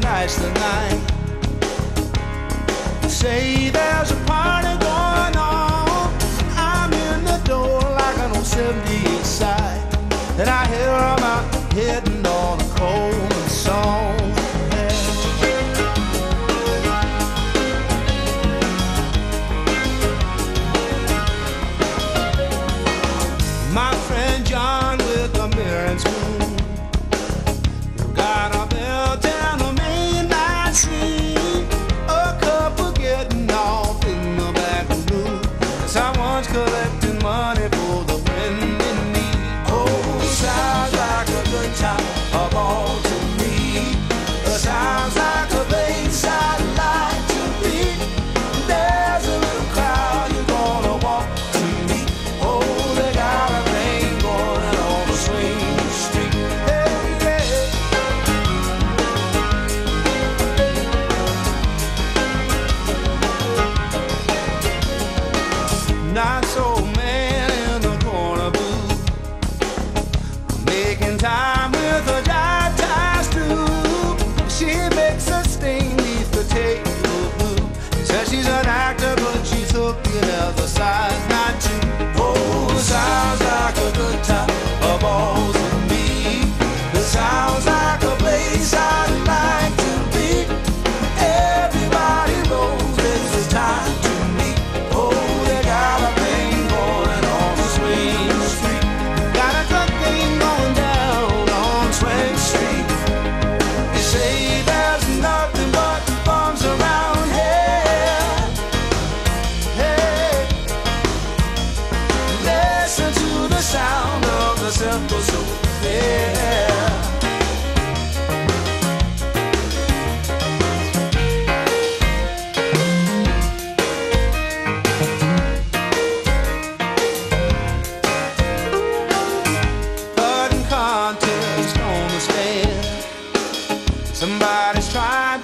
tonight's the night. Say there's a party. could not so man in the corner booth. Making time with a die tie stew. She makes a stain leave the table blue. Says she's an actor, but she took the other side. stand. Somebody's trying.